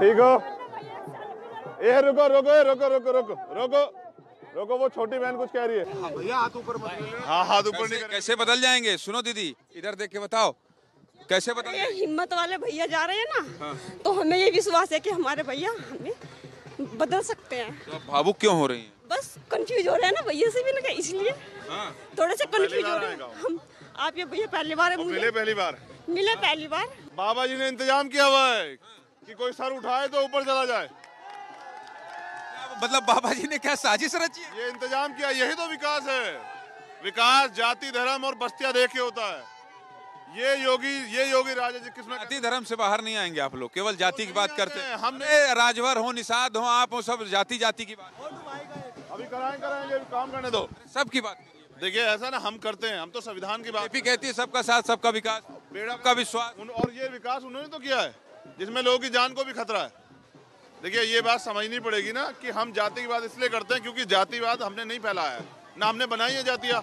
ठीक हो? ये रुको रुको रुको रुको रुको रुको रुको वो छोटी बहन कुछ कह रही है। भैया हाथ ऊपर मत हाँ हाथ ऊपर नहीं कैसे, बदल जाएँगे? सुनो दीदी इधर देख के बताओ। कैसे बदल ये हिम्मत वाले भैया जा रहे हैं ना तो हमें ये विश्वास है कि हमारे भैया हमें बदल सकते हैं। तो आप भावुक क्यों हो रही हैं? बस कंफ्यूज हो रहे हैं ना भैया से भी ना इसलिए हाँ। थोड़े से कंफ्यूज हो रहे हैं। हम आप ये भैया पहली बार मिले पहली बार। मिले पहली बार। बाबा जी ने इंतज़ाम किया हुआ है। कि कोई सर उठाए तो ऊपर चला जाए। मतलब बाबा जी ने क्या साजिश रची है? ये इंतज़ाम किया यही तो विकास है। विकास जाति धर्म और बस्तियाँ देख के होता है। ये योगी ये योगी राजा जी किसमें जाति धर्म से बाहर नहीं आएँगे आप लोग केवल जाति की बात करते हैं। हमने- राजभर हो निषाद हो आप हो सब जाति जाति की बात। अभी कराएँ कराएँगे काम करने दो। सबकी बात देखिए ऐसा ना हम करते हैं हम तो संविधान की बात कहती है सबका साथ सबका विकास सबका विश्वास। और ये विकास उन्होंने तो किया है। जिसमें लोगों की जान को भी खतरा है। देखिए, ये बात समझनी पड़ेगी ना कि हम जातिवाद इसलिए करते हैं क्योंकि जातिवाद हमने नहीं फैलाया है। ना हमने बनाई है जातियाँ।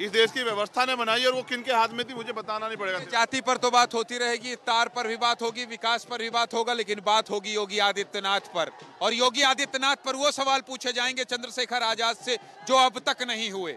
इस देश की व्यवस्था ने बनाई और वो किन के हाथ में थी, मुझे बताना नहीं पड़ेगा। जाति पर तो बात होती रहेगी तार पर भी बात होगी, विकास पर भी बात होगा, लेकिन बात होगी योगी आदित्यनाथ पर। और योगी आदित्यनाथ पर वो सवाल पूछे जाएँगे चंद्रशेखर आज़ाद से, जो अब तक नहीं हुए।